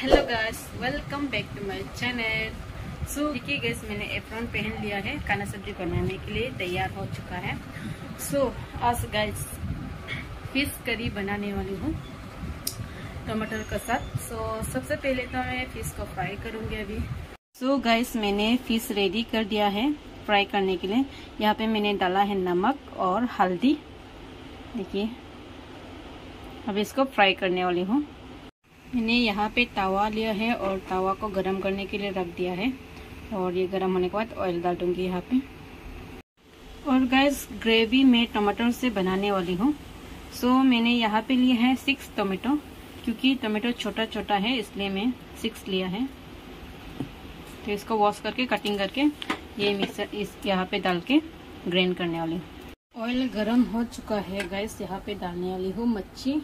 Hello guys welcome back to my channel so देखिए guys मैंने apron पहन लिया है खाना सब्ज़ी बनाने के लिए तैयार हो चुका है। सो so, आज गाइस फ़िश करी बनाने वाली हूँ टमाटर के साथ। सो so, सबसे पहले तो मैं फ़िश को फ्राई करूँगी अभी। सो so, गाइस मैंने फ़िश रेडी कर दिया है फ्राई करने के लिए। यहाँ पे मैंने डाला है नमक और हल्दी। देखिए अब इसको फ्राई करने वाली हूँ। मैंने यहाँ पे तवा लिया है और तवा को गरम करने के लिए रख दिया है। और ये गरम होने के बाद ऑयल डाल दूँगी यहाँ पे। और गैस ग्रेवी मैं टमाटर से बनाने वाली हूँ। सो so, मैंने यहाँ पे लिया है सिक्स टोमेटो क्योंकि टोमेटो छोटा छोटा है इसलिए मैं सिक्स लिया है। तो इसको वॉश करके कटिंग करके ये मिक्सर इस यहाँ पे डाल के ग्राइंड करने वाली ऑयल गरम हो चुका है गैस यहाँ पे डालने वाली हूँ मच्छी।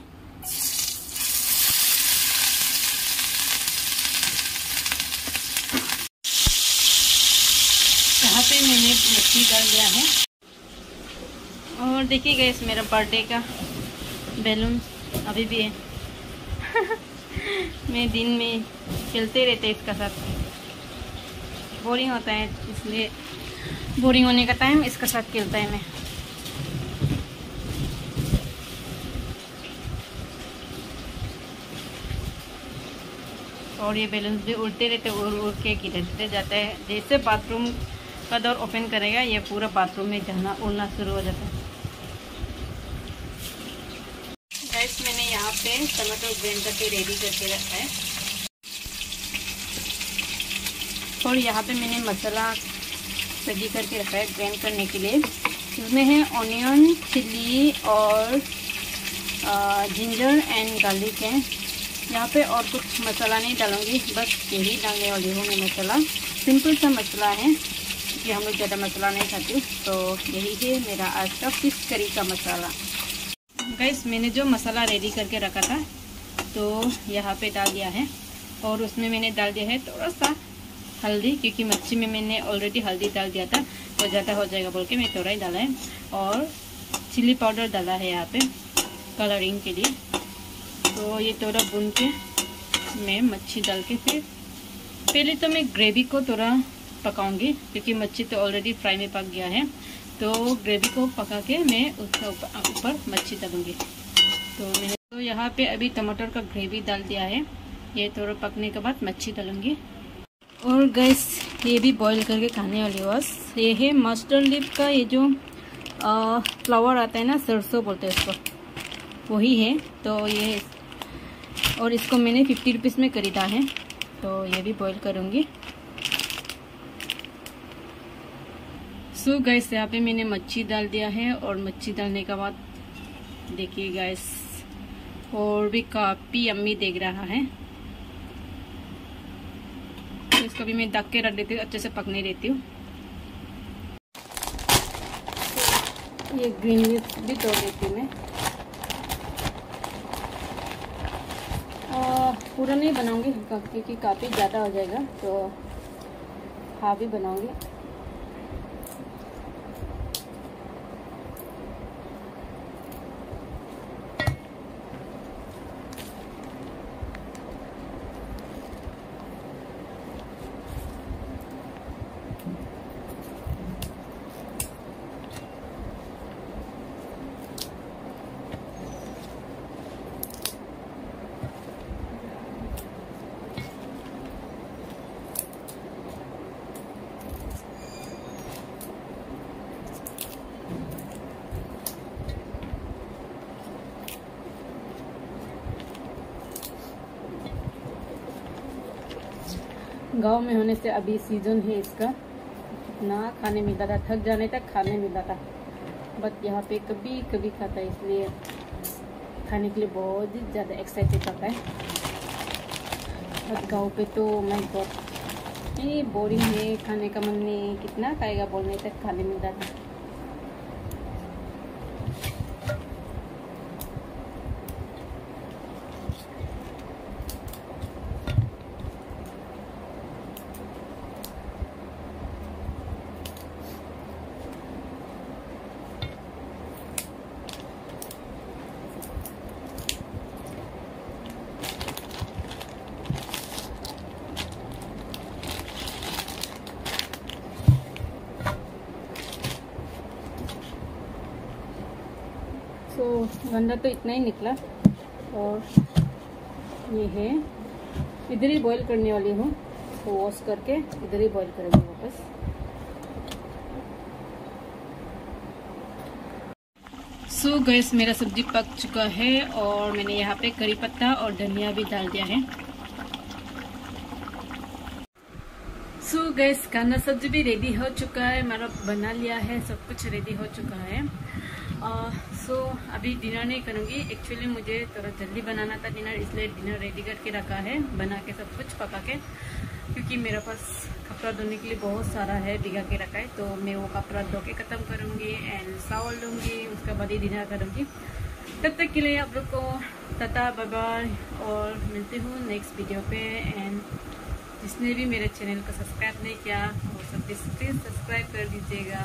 पे मैंने मच्छी डाल दिया है। और देखिए गैस मेरा बर्थडे का बैलून अभी भी है। मैं दिन में खेलते रहते इसका साथ। बोरिंग होता है, इसलिए बोरिंग होने का टाइम इसका साथ खेलता है मैं। और ये बैलून्स भी उड़ते रहते उड़ उड़ के गिरते जाते हैं। जैसे बाथरूम का दौर ओपन करेगा, ये पूरा बाथरूम में जाना उड़ना शुरू हो जाता है। गैस मैंने यहाँ पे टमाटो ग्राइंड करके रेडी करके रखा है। और यहाँ पे मैंने मसाला रेडी करके रखा है ग्राइंड करने के लिए। इसमें है ऑनियन चिल्ली और जिंजर एंड गार्लिक है। यहाँ पे और कुछ मसाला नहीं डालूँगी, बस यही डालने वाली हूँ मैं मसाला। सिंपल सा मसाला है। क्योंकि हम लोग ज़्यादा मसाला नहीं खाते तो यही है मेरा आज का फ़िश करी का मसाला। गैस मैंने जो मसाला रेडी करके रखा था तो यहाँ पे डाल दिया है, और उसमें मैंने डाल दिया है थोड़ा सा हल्दी, क्योंकि मच्छी में मैंने ऑलरेडी हल्दी डाल दिया था तो ज़्यादा हो जाएगा बोल के मैं थोड़ा ही डाला है, और चिली पाउडर डाला है यहाँ पे कलरिंग के लिए। तो ये थोड़ा भून के मैं मच्छी डाल के फिर, पहले तो मैं ग्रेवी को थोड़ा पकाऊँगी, क्योंकि मच्छी तो ऑलरेडी फ्राई में पक गया है। तो ग्रेवी को पका के मैं उसका ऊपर मच्छी डालूँगी तो मैंने तो यहाँ पे अभी टमाटर का ग्रेवी डाल दिया है। ये थोड़ा पकने के बाद मच्छी डालूँगी और गैस ये भी बॉईल करके खाने वाली बस ये है मस्टर्ड लिप का ये जो फ्लावर आता है ना, सरसों बोलते हैं इसको। वही है। तो ये, और इसको मैंने फिफ्टी रुपीज़ में खरीदा है। तो ये भी बॉईल करूँगी। सो गैस यहाँ पे मैंने मच्छी डाल दिया है और मच्छी डालने के बाद देखिए गैस और भी काफ़ी अम्मी देख रहा है। तो इसको भी मैं ढक के रख देती हूँ, अच्छे से पकने देती हूँ। ये ग्रीन मिर्च भी तोड़ देती मैं। पूरा नहीं बनाऊँगी, क्योंकि काफ़ी ज़्यादा हो जाएगा तो हाफ़ ही बनाऊँगी। गाँव में होने से अभी सीज़न है इसका। ना खाने मिलता था, थक जाने तक खाने मिलता था। बट यहाँ पे कभी कभी खाता है, इसलिए खाने के लिए बहुत ही ज़्यादा एक्साइटेड होता है। बट गाँव पे तो मैं बहुत ये बोरिंग है, खाने का मन नहीं, कितना खाएगा, बोलने तक खाने मिलता था। सो गंदा तो इतना ही निकला। और ये है। इधर ही बॉईल करने वाली हूँ। तो वॉश करके इधर ही बॉईल करेंगे वापस। सो so, गैस मेरा सब्ज़ी पक चुका है और मैंने यहाँ पे करी पत्ता और धनिया भी डाल दिया है। So, गैस खाना सब्ज़ी भी रेडी हो चुका है। मेरा बना लिया है सब कुछ रेडी हो चुका है। सो uh, so, अभी डिनर नहीं करूँगी। एक्चुअली मुझे थोड़ा जल्दी बनाना था डिनर इसलिए डिनर रेडी करके रखा है बना के सब कुछ पका के। क्योंकि मेरे पास कपड़ा धोने के लिए बहुत सारा है भिगा के रखा है। तो मैं वो कपड़ा धो के ख़त्म करूँगी एंड सावल लूँगी उसके बाद ही डिनर करूँगी। तब तक के लिए आप लोग को तथा बाय और मिलती हूँ नेक्स्ट वीडियो पे एंड जिसने भी मेरे चैनल को सब्सक्राइब नहीं किया वो सब प्लीज़ सब्सक्राइब कर दीजिएगा।